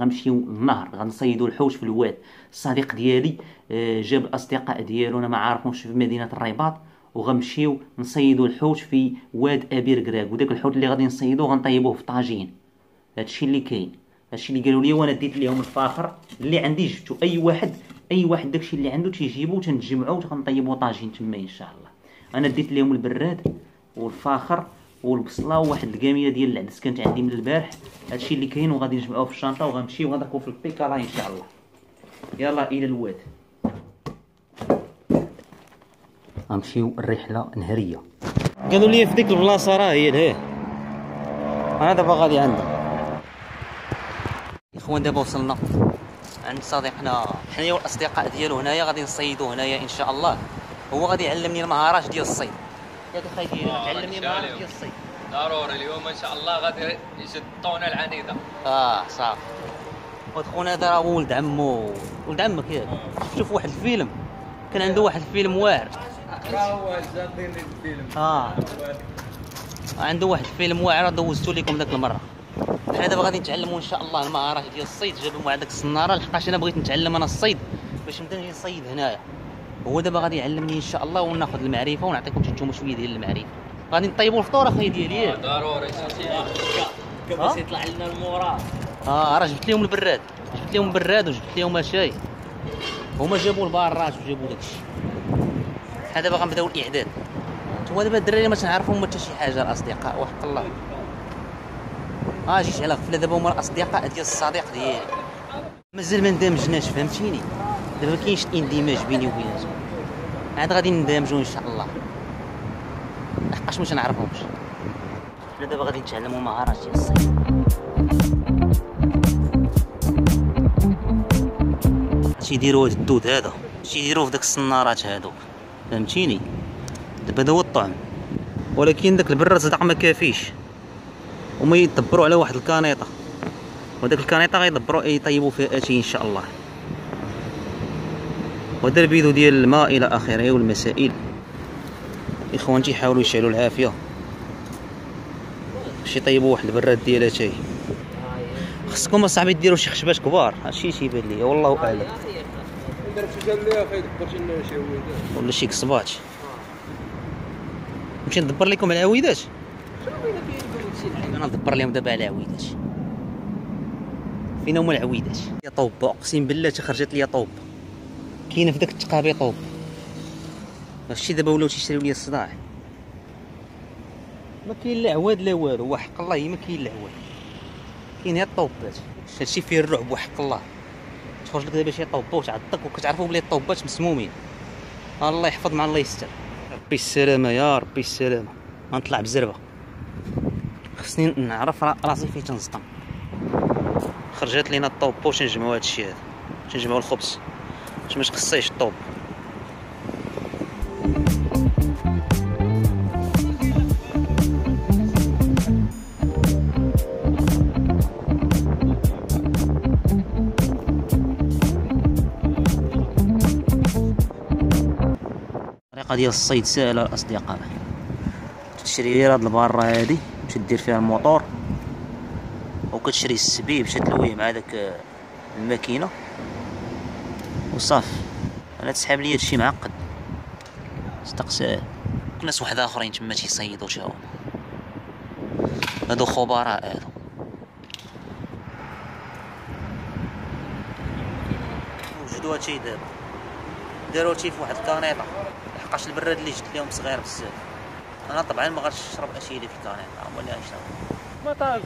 غنمشيو للنهر غنصيدو الحوت في الواد. الصديق ديالي آه، جاب الأصدقاء ديالو أنا ما عارفهمش في مدينة الرباط وغنمشيو نصيدو الحوت في واد ابير كراك وداك الحوت اللي غادي نصيدو غنطيبوه في طاجين. هادشي اللي كاين. هادشي اللي قالوا لي وأنا ديت ليهم الفاخر اللي عندي جبتو. أي واحد أي واحد داكشي اللي عنده تيجيبو تنجمعو وغنطيبو طاجين تما إن شاء الله. أنا ديت ليهم البراد والفاخر والبصله وواحد الكاميه ديال العدس. كانت عندي من البارح. هادشي اللي كاين وغادي نجمعوه في الشنطة وغنمشيو غنضربو في البيكالا إن شاء الله. يلا إلى الواد. غنمشيو الرحلة نهارية. قالوا لي في ديك البلاصة راه هي لهيه. أنا دابا غادي عندها اخوان دابا وصلنا عند صديقنا. حنايا والأصدقاء ديالو هنايا غادي نصيدو هنايا إن شاء الله. هو غادي يعلمني المهارات ديال الصيد. ياك اخاي ديالو آه، عليهم. ديال الصيد. ضروري اليوم إن شاء الله غادي يشد الطونه العنيدة. آه صافي ود خونا هذا راه ولد عمو. ولد عمك ياك شفتو في واحد الفيلم. كان عنده واحد الفيلم واعر. راه هو الفيلم. آه. عنده واحد الفيلم واعر دوزتو لكم ذاك المرة. حنا دابا غادي نتعلموا إن شاء الله المهارات ديال الصيد. جابوا مع داك الصنارة لحقاش أنا بغيت نتعلم أنا الصيد. باش نبدأ نجي نصيد هنايا. هو دابا غادي يعلمني إن شاء الله وناخذ المعرفة ونعطيكم نتوما شوية ديال المعرفة. غادي نطيبوا الفطور أخي ديالي. ياك ضروري آه؟ يطلع لنا المورا آه راه جبت لهم البراد. جبت لهم البراد وجبت لهم شاي هما جابوا البارات وجابوا داكشي حنا دابا غنبداو الإعداد. انتما دابا الدراري ما تنعرفهم حتى شي حاجة الأصدقاء وحق الله. آه جيت على غفلة. دابا هما الأصدقاء ديال الصديق ديالي. مازال ما ندمجناش فهمتيني؟ دابا كاينش اندماج بيني وبيناتهم عاد غادي ندمجوا ان شاء الله لحقاش ما تنعرفهمش حنا دابا غادي نتعلموا مهارات ديال الصيد. شي يديروا هاد الدود هذا شي يديروه في داك الصنارات هادوك فهمتيني؟ دابا هذا هو الطعم. ولكن داك البراد صدق ما كافيش. وما يدبروا على واحد الكانيطة. وداك الكانيطة غيدبروا يطيبوا فيها آتي إن شاء الله. الفيديو ديال الماء إلى آخره والمسائل. إخوان تيحاولوا يشعلوا العافية. باش يطيبوا واحد البراد ديال اتاي خصكم أصاحبي ديروا شي خشبات كبار. هادشي تيبان لي. والله أعلم. ولا شي كصباط نمشي ندبر لكم على العويدات أنا ندبر لهم دابا على العويدات فين هما العويدات يا طوب أقسم بالله تخرجت لي طوب. كاينة في داك التقابي طوب هادشي دابا ولاو تيشريو لي الصداع. ما كاين لا عواد لا والو وحق الله ما كاين لا عواد. كاين غير الطوبات. هادشي فيه الرعب وحق الله. تخرج لك دابا شي طوبة وتعضك وكتعرفوا بلي الطوبات مسمومين. الله يحفظ مع الله يستر. ربي السلامة يا ربي السلامة. غنطلع بزربة. خصني نعرف را- راسي فين تنصطم خرجت لينا الطوب واش نجمعو هادشي هذا. باش نجمعو الخبز. باش ما تقصيش الطوب. الطريقة ديال الصيد سهلة الأصدقاء تشري غير هاد البارة هادي باش دير فيها الموتور وكتشري السبيب باش تلويه مع داك الماكينة. وصافي أنا تسحب لي هادشي معقد. ساهل ناس واحد آخرين تما تيصيدوا تا هما هادو خبراء. هادو وجدوا هادشي دابا. داروا شي في واحد الكانيطه لحقاش البراد اللي جبت لهم صغير بزاف. أنا طبعا ما غاديش نشرب أشي اللي في كانيطه ولا نشرب ما طاج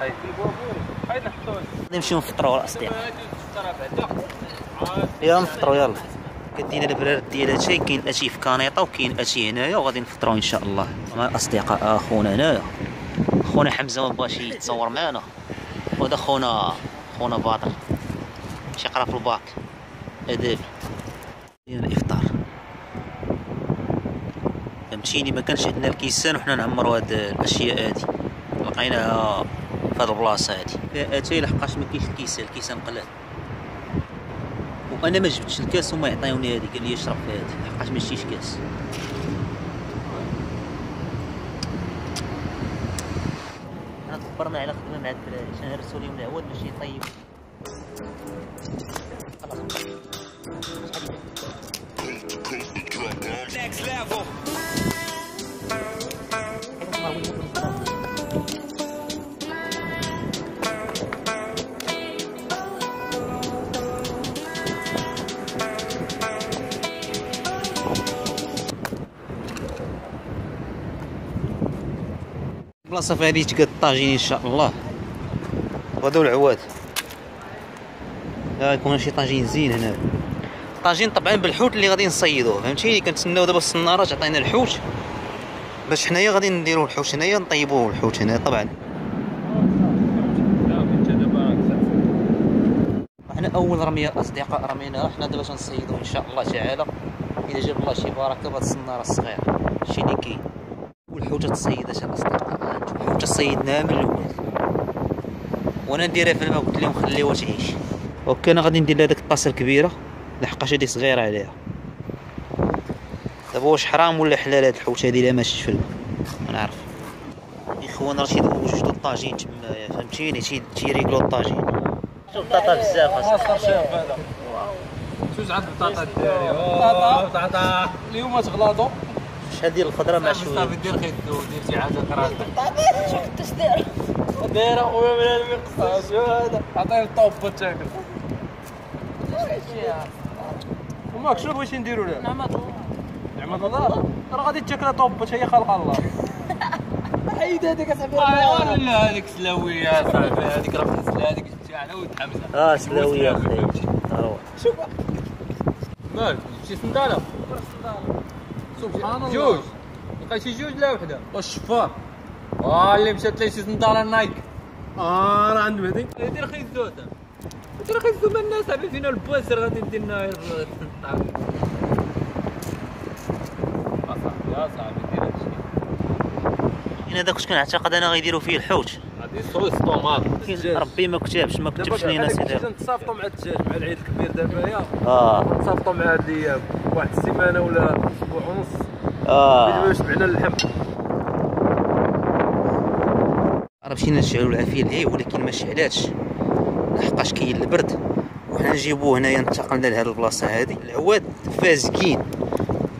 هاي. في غادي نمشيو نفطروا الاصدقاء يلا نفطروا يلا. كدينا البراد ديال هادشي كاين أشي في كانيطة وكاين أشي هنايا وغادي نفطروا إن شاء الله. مع الاصدقاء آخونا هنايا. خونا حمزة ما بغاش يتصور معنا. وهذا خونا خونا باطل شي يقرا في الباك. ادابي دينا الإفطار. فهمتيني؟ ما كانش عندنا الكيسان وحنا نعمروا هاد الأشياء هادي. لقيناها في هاد البلاصه هادي. فيها أتاي لحقاش ما كاينش الكيسان الكيسان قلال وأنا ما جبتش الكاس هما يعطيوني هادي قال لي اشرب في هادي لحقاش ما شتيش كاس. حنا كبرنا على خدمة مع الدراري شنو نرسو لهم العواد باش يطيب Next بلاصة في هذه تقاد الطاجين إن شاء الله. غدو العواد. ها يكون شي طاجين زين هنا. طاجين طبعا بالحوت اللي غادي نصيدوه فهمتيني كنتسناو دابا الصناره تعطينا الحوت. باش حنايا غادي نديرو الحوت هنايا نطيبوه الحوت هنا طبعا. إحنا أول رميه أصدقاء رميناها حنا دابا تنصيدو إن شاء الله تعالى. إذا جاب الله شي بركه بهاد الصنارة الصغيرة. شي اللي كاين والحوته تصيدات الاصدقاء الحوته صيدناها من الأول. وأنا نديرها في الماء قلت لهم خليوها تعيش okay أنا غادي ندير لها ديك الطاسة الكبيرة لحقاش هادي صغيرة عليها. دابا واش حرام ولا حلال هاد الحوت هادي؟ لا ماشي في الماء ما نعرف. اخوان راه تيدوبو جوج الطاجين تمايا فهمتيني؟ تي- تيريكلو الطاجين شوف البطاطا بزاف اصاحبي شوز عند البطاطا الداري. بطاطا بطاطا اليوم تغلاطو. ديال الخضرة مع شوية. صافي دير خيدو دير شي حاجة أخرى داير اخويا من المقصاص هذا؟ عطيني الطوب تاكل وماك شنو بغيتي نديرو لها؟ نعمة نعمة الله راه غادي تاكلها طوبت هي خلق الله. حيد هذيك اصاحبي لا لا هذيك سلاوية صاحبي هذيك راه بالنسبة هذيك جبتيها على ود حمزة. آه سلاويه أخي. أروح مالك شي سندالة. سبحان الله. جوج. لقيتي جوج لا وحدة. والشفار آه اللي مشات لي شي سندالة نايك. آه راه عند مهدي دير خيزو تا دير خيزو من الناس صاحبي فينا البواسر غادي ندير لنا يا صاحبي دير هادشي أنا داك كنت كنعتقد أنا غيديروا فيه الحوت. غادي صوص طوماط. ربي ما كتبش ما كتبش لينا سيدي. نتصافطوا مع الدجاج مع العيد الكبير دابا يا. آه. نتصافطوا مع هاد الأيام واحد السيمانة ولا أسبوع ونص. آه. باش شبعنا اللحم راه مشينا نشعلوا العافية ليه ولكن ما شعلاتش. لحقاش كاين البرد. وحنا نجيبوه هنايا انتقلنا لهاد البلاصة هادي. العواد فازكين.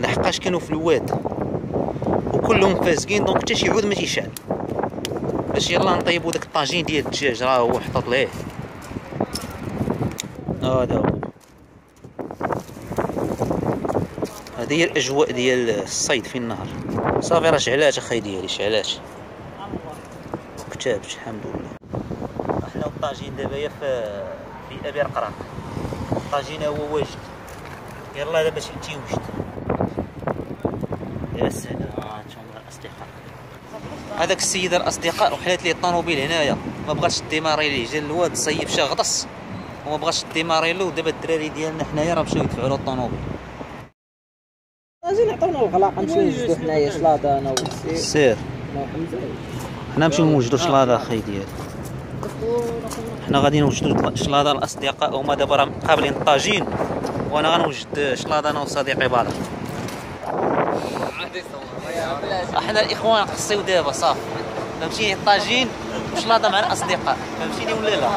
لحقاش كانوا في الواد. وكلهم فازكين دونك حتى شي عود ما تيشعل. باش يلا نطيبوا داك الطاجين ديال الدجاج راه هو حطط ليه. هذا هو. هذه هي الاجواء ديال الصيد في النهر صافي راه شعلات اخاي ديالي شعلات كتابش الحمد لله إحنا الطاجين دابا يا في في أبي رقراق. الطاجين هو واجد. يلا دابا شي تيوجد يا سلام. الاصدقاء هذاك السيد الأصدقاء وحلات ليه الطوموبيل هنايا. ما بغاتش démarrer ليه. جا الواد صيب شا غطس. وما بغاش démarrer له. ودابا الدراري ديالنا حنايا راه مشاو يدفعوا له الطوموبيل نمشيو نوجدو حنايا شلاضه أنا والسي سير. أنا وحمزه حنا نمشيو نوجدو شلاضه أخي ديالي حنا غادي نوجدو شلاضه الأصدقاء هما دابا راه قابلين الطاجين. وأنا غنوجد شلاضه أنا وصديقي بدر أحنا الإخوان قصيو دابا صافي. فهمتيني؟ الطاجين وشلاضه مع الأصدقاء. فهمتيني ولا لا؟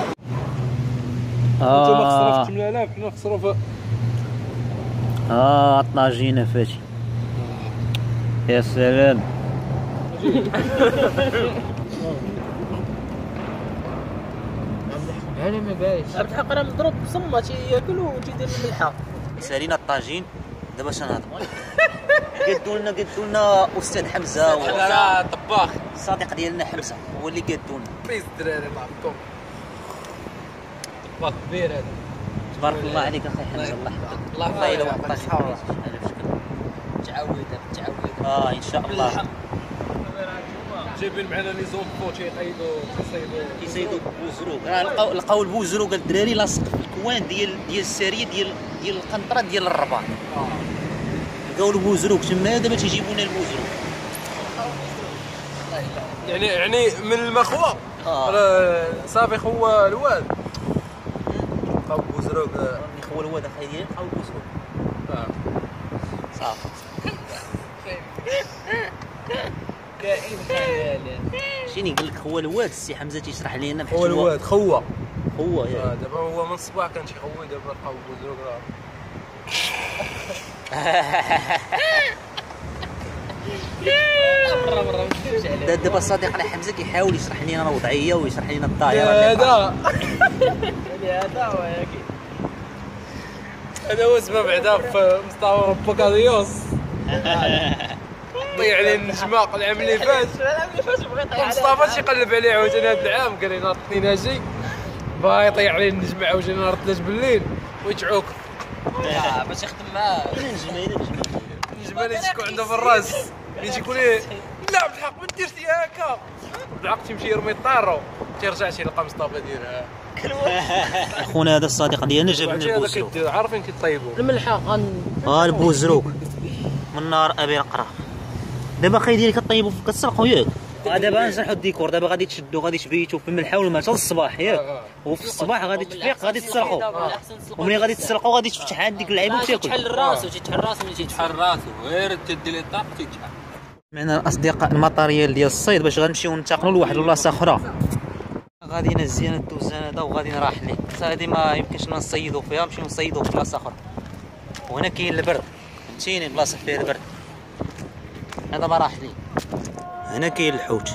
أنتم خسروا في 8000 حنا خسروا في آه الطاجين فاتي. يا سلام. أنا ما بايش عبد الحق راه مضروب بصمه تياكل وتيدير الملحه سالينا الطاجين. دابا شنهضروا قدوا لنا قدوا لنا أستاذ حمزة و- راه طباخ. الصديق ديالنا حمزة. هو اللي قدوا لنا. بيس الدراري الله يحفظكم طباخ كبير هذا. تبارك الله عليك أخي حمزة. الله يحفظك. الله الله يلا يحفظك. تعودها آه إن شاء الله. جايبين معنا لي زومبو تيقيدوا تيصيدوا كيصيدوا بوزروق راه لقاو لقاو البوزروق الدراري لاصق في الكوان ديال ديال الساريه ديال ديال القنطرة ديال الرباط. لقاو البوزروق تما دابا تيجيبوا لنا البوزروق يعني يعني من المخوى آه. راه صافي خو الواد. بقاو بوزروق راني خو الواد أخي ديالي لقاو البوزروق صافي. كائن خيالي شنو قال لك هو الواد السي حمزة تيشرح لنا بحال هو الواد خوا هو آه، يا دابا هو من الصباح كان تيخوي دابا لقاو بوزروك راه. مرة مرة دابا صديقنا حمزة كيحاول يشرح لنا الوضعية ويشرح لنا يا اللي هذا. هذا هو هذا هو السبب بعدا في مستوى بوكاديوس ضيع عليه النجمه العام اللي فات. العام اللي فات بغيت يطيح. مصطفى تيقلب عليه عاوتاني هذا العام قال لي ناض اثنين أجي باغي يطيح عليه النجمه عاوتاني نهار ثلاث بالليل. ويتعوك آه، باش يخدم معاه. النجمه اللي تكون عنده في الراس. اللي تيقول ليه لا بالحق ما ديرش لي هكا. بالحق تيمشي يرمي الطارو تيرجع تيلقى مصطفى ديرها. خونا هذا الصديق ديالنا جاب لنا البوزروك عارفين كيطيبوا الملحه غن. ها البوزروك من نهر أبي رقراق دابا خاي ديالك كطيبوا كتسلقوا ياك دابا نشرحوا الديكور دابا غادي تشدوا غادي تبيتوا في الملحه والماء حتى الصباح ياك. وفي الصباح غادي تفيق غادي تسلقوا وملي غادي تسلقوا غادي تفتح عاد ديك اللعيبة تحل وتاكل. الراس وتحل الراس ملي تيتحل تحل راسو غير تدي لي طاق تيتحل معنا الأصدقاء ال matériel ديال الصيد باش غنمشيو ننتقلوا لواحد البلاصة أخرى. غادي نزيان الدوزان هذا وغادي راحلين هذه ما يمكنش نصيدوا فيها نمشيو نصيدوا في بلاصة أخرى. وهنا كاين البرد. فهمتيني بلاصه فيها البرد هذا ما راحلين هنا كاين الحوت.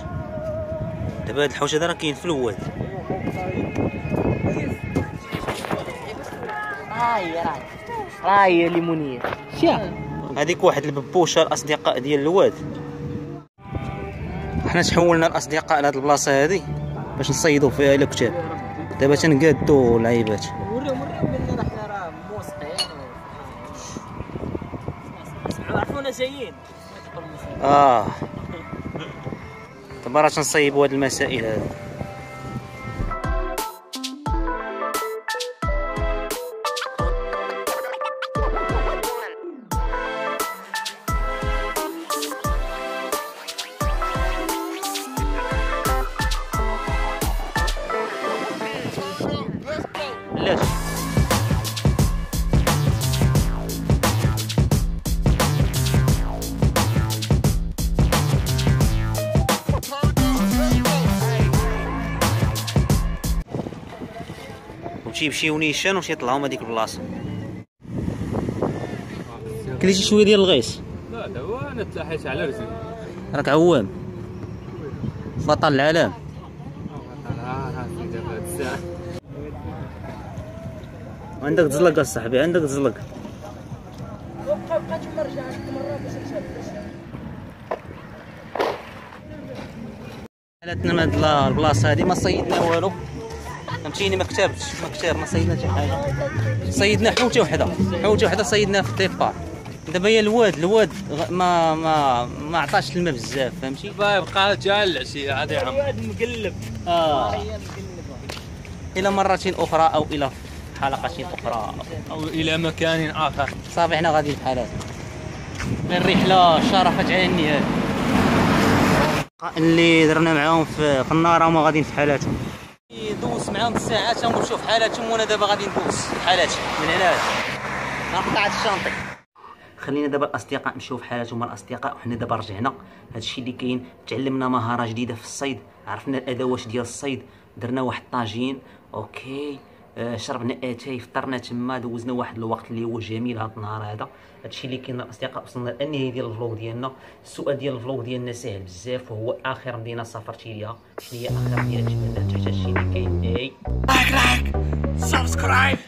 دابا هذا الحوت هذا راه كاين في الواد. هاي راهي راهي ليمونية. شا هذيك واحد الببوشه الاصدقاء ديال الواد. حنا تحولنا الاصدقاء لهاد البلاصة هذه باش نصيدوا فيها الا كتاب. دابا تنقادوا العيبات. جايين. آه. دابا راه تنصيبوا هاد المسائل هذه وتيمشيو نيشان وتيطلعوا هذيك البلاصه كليتي شوية ديال الغيس لا دابا أنا تلاحيت على رجلي راك عوام بطل العالم عندك تزلق اصاحبي عندك تزلق بقى بقى تما رجع مره باش نشوف حالتنا من هاد البلاصه هادي ما صيدنا والو فهمتيني؟ ما كتبتش ما كتاب ما صيدنا حتى حاجة. صيدنا حوتة وحدة حوتة وحدة صيدناها في الديبار دابا هي الواد الواد ما ما ما عطاش الماء بزاف فهمتي؟ بقى جا العشية يا عم. الواد مقلب. آه. إلى مره أخرى أو إلى حلقة أخرى. أو إلى مكان آخر. صافي حنا غاديين بحال هكا الرحله شرفت على النهايه اللي درنا معاهم في, في النار هما غاديين في حالاتهم معاهم الساعات ونمشيو في حالاتهم وأنا دابا غادي ندوز حالاتي. من هنا غنقطع هاد الشنطي. خلينا دابا الأصدقاء نمشيو في حالاتهم الاصدقاء وحنا دابا رجعنا. هادشي اللي كاين تعلمنا مهارة جديدة في الصيد عرفنا الأدوات ديال الصيد. درنا واحد الطاجين. okay. شربنا اتاي فطرنا تما دوزنا واحد الوقت اللي هو جميل هذا النهار هذا. هادشي اللي كاين الاصدقاء وصلنا للنهايه ديال ال vlog ديالنا. السؤال ديال ال vlog ديالنا سهل بزاف وهو آخر مدينة سافرتي ليها. شنو هي آخر مدينة تمنى تحت هادشي اللي كاين. اي like like subscribe